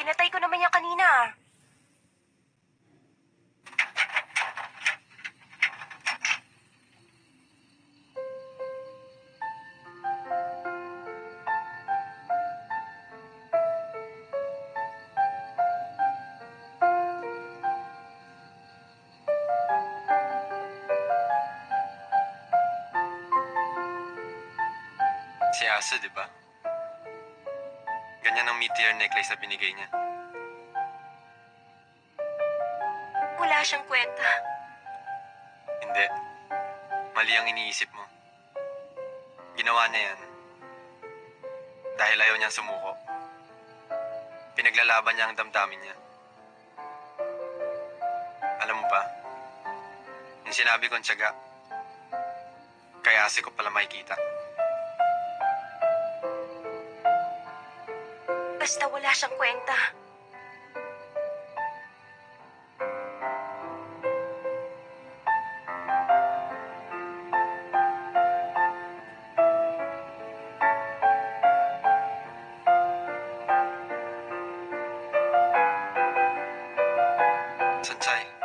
Pinatay ko naman yan kanina. Si Asa, di ba? Ganyan ang meteor necklace na binigay niya. Wala siyang kwenta. Hindi. Mali ang iniisip mo. Ginawa niya yan. Dahil ayaw niyang sumuko. Pinaglalaban niya ang damdamin niya. Alam mo ba? Yung sinabi kong tiyaga, kaya asi ko pala makikita. Basta wala siyang kwenta. Sanchay.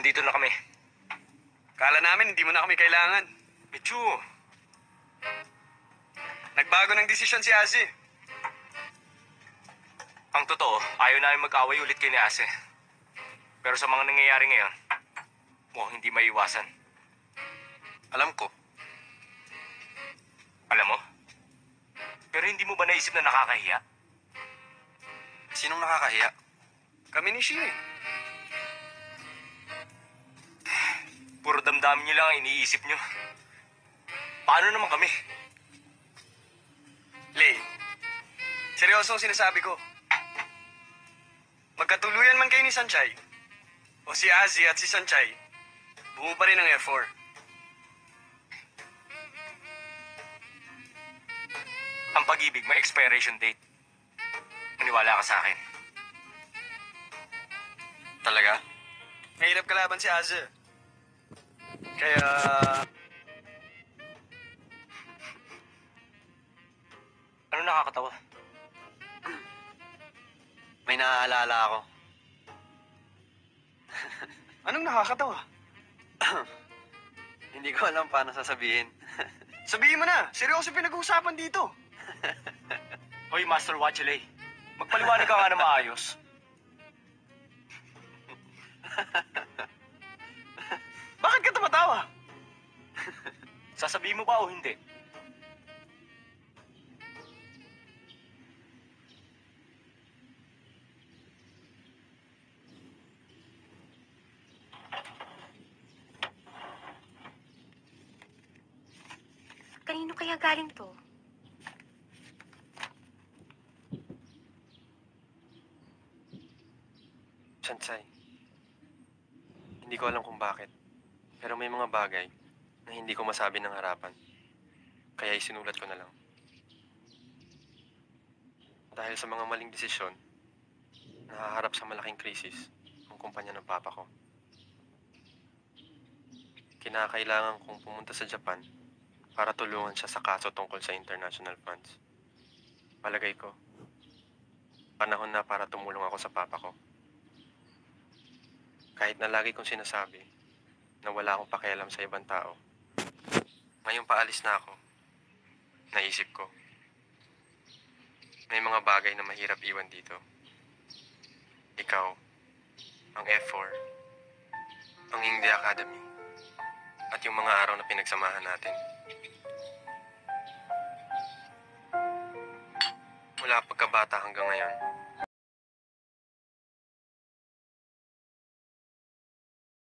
Nandito na kami. Kala namin hindi mo na kami kailangan. Michu. Nagbago ng desisyon si Ase. Ang totoo, ayaw namin mag-away ulit kay ni Ase. Pero sa mga nangyayari ngayon, mukhang hindi maiwasan. Alam ko, Alam mo? Pero hindi mo ba naisip na nakakahiya? sinong nakakahiya? Kami ni Shi. Puro damdamin niyo lang ang iniisip niyo. Paano naman kami? Lay, seryoso ang sinasabi ko. Magkatuluyan man kayo ni Sanchay, o si Azzy at si Sanchay, buo pa rin ang F4. Ang pag-ibig may expiration date. Maniwala ka sa akin. Talaga? Mahirap kalaban si Azza. Kaya... Ano nakakatawa? May naaalala ako. Anong nakakatawa? Hindi ko alam paano sasabihin. Sabihin mo na, seryoso pinag-uusapan dito. Hoy, Master Wachele. Magpaliwanag ka nga na maayos. Sasabihin mo ba o hindi? Kanino kaya galing to? Sanchay. Hindi ko alam kung bakit. Pero may mga bagay na hindi ko masabi ng harapan. Kaya isinulat ko na lang. Dahil sa mga maling desisyon, nahaharap sa malaking krisis ang kumpanya ng papa ko. Kinakailangan kong pumunta sa Japan para tulungan siya sa kaso tungkol sa international funds. Palagay ko, panahon na para tumulong ako sa papa ko. Kahit na lagi kong sinasabi na wala akong pakialam sa ibang tao. Ngayong paalis na ako, naisip ko, may mga bagay na mahirap iwan dito. Ikaw, ang F4, ang Ingde Academy, at yung mga araw na pinagsamahan natin. Mula pagkabata hanggang ngayon,